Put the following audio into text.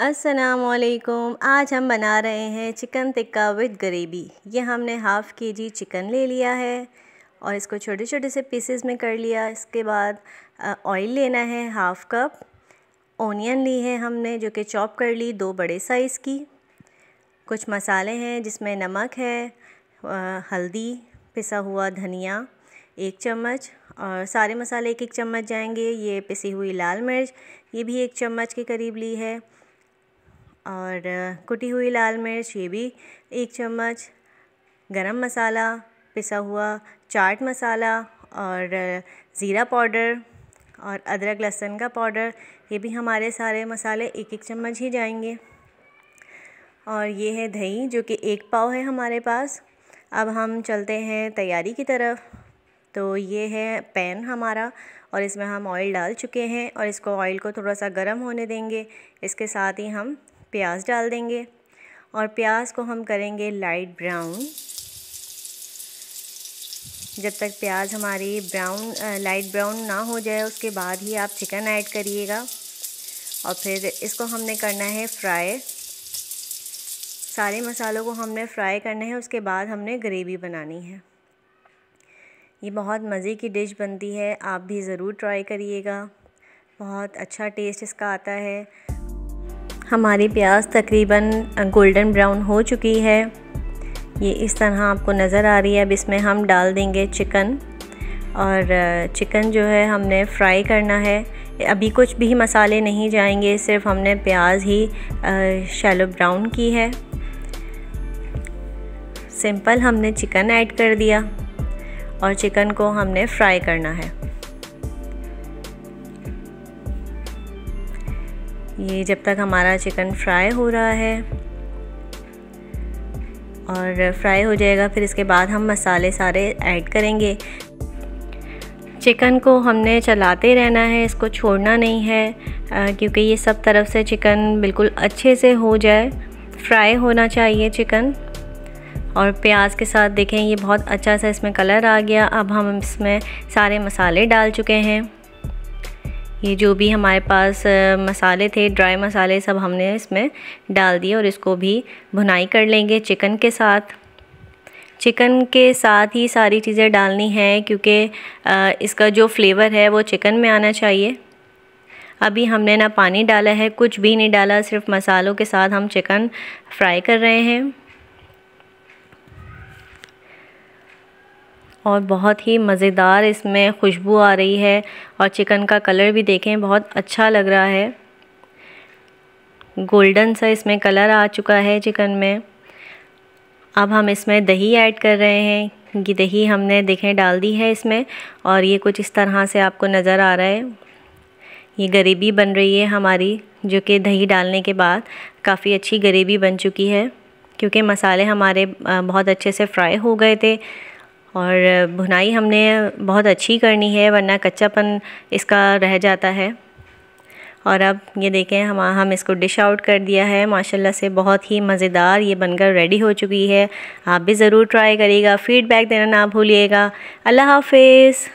असलकुम आज हम बना रहे हैं चिकन टिक्का विद ग्रेवी। ये हमने हाफ़ के जी चिकन ले लिया है और इसको छोटे छोटे से पीसेस में कर लिया। इसके बाद ऑयल लेना है हाफ़ कप। ओनियन ली है हमने, जो कि चॉप कर ली दो बड़े साइज़ की। कुछ मसाले हैं जिसमें नमक है हल्दी पिसा हुआ धनिया एक चम्मच और सारे मसाले एक एक चम्मच जाएँगे। ये पिसी हुई लाल मिर्च, ये भी एक चम्मच के करीब ली है। और कुटी हुई लाल मिर्च, ये भी एक चम्मच। गरम मसाला पिसा हुआ चाट मसाला और ज़ीरा पाउडर और अदरक लहसुन का पाउडर, ये भी हमारे सारे मसाले एक एक चम्मच ही जाएँगे। और ये है दही, जो कि एक पाव है हमारे पास। अब हम चलते हैं तैयारी की तरफ़। तो ये है पैन हमारा और इसमें हम ऑयल डाल चुके हैं और इसको ऑयल को थोड़ा सा गर्म होने देंगे। इसके साथ ही हम प्याज डाल देंगे और प्याज को हम करेंगे लाइट ब्राउन जब तक प्याज हमारी ब्राउन लाइट ब्राउन ना हो जाए, उसके बाद ही आप चिकन ऐड करिएगा. और फिर इसको हमने करना है फ्राई सारे मसालों को हमने फ्राई करना है, उसके बाद हमने ग्रेवी बनानी है. ये बहुत मज़े की डिश बनती है, आप भी ज़रूर ट्राई करिएगा. बहुत अच्छा टेस्ट इसका आता है. हमारी प्याज तकरीबन गोल्डन ब्राउन हो चुकी है। ये इस तरह आपको नज़र आ रही है। अब इसमें हम डाल देंगे चिकन और चिकन जो है हमने फ्राई करना है। अभी कुछ भी मसाले नहीं जाएँगे, सिर्फ़ हमने प्याज ही शैलो ब्राउन की है। सिंपल हमने चिकन ऐड कर दिया और चिकन को हमने फ्राई करना है। ये जब तक हमारा चिकन फ्राई हो रहा है। और फ्राई हो जाएगा, फिर इसके बाद हम मसाले सारे ऐड करेंगे। चिकन को हमने चलाते रहना है, इसको छोड़ना नहीं है क्योंकि ये सब तरफ़ से चिकन बिल्कुल अच्छे से हो जाए। फ्राई होना चाहिए चिकन। और प्याज के साथ देखें, ये बहुत अच्छा सा इसमें कलर आ गया। अब हम इसमें सारे मसाले डाल चुके हैं। ये जो भी हमारे पास मसाले थे ड्राई मसाले सब हमने इसमें डाल दिए और इसको भी भुनाई कर लेंगे चिकन के साथ। चिकन के साथ ही सारी चीज़ें डालनी है क्योंकि इसका जो फ्लेवर है वो चिकन में आना चाहिए। अभी हमने ना पानी डाला है, कुछ भी नहीं डाला, सिर्फ़ मसालों के साथ हम चिकन फ्राई कर रहे हैं। और बहुत ही मज़ेदार इसमें खुशबू आ रही है और चिकन का कलर भी देखें, बहुत अच्छा लग रहा है। गोल्डन सा इसमें कलर आ चुका है चिकन में। अब हम इसमें दही ऐड कर रहे हैं। कि दही हमने देखें, डाल दी है इसमें और ये कुछ इस तरह से आपको नज़र आ रहा है। ये गरीबी बन रही है हमारी, जो कि दही डालने के बाद काफ़ी अच्छी गरीबी बन चुकी है, क्योंकि मसाले हमारे बहुत अच्छे से फ्राई हो गए थे। और भुनाई हमने बहुत अच्छी करनी है, वरना कच्चापन इसका रह जाता है। और अब ये देखें, हम हम इसको डिश आउट कर दिया है। माशाल्लाह से बहुत ही मज़ेदार ये बनकर रेडी हो चुकी है। आप भी ज़रूर ट्राई करिएगा फ़ीडबैक देना ना भूलिएगा। अल्लाह हाफिज़।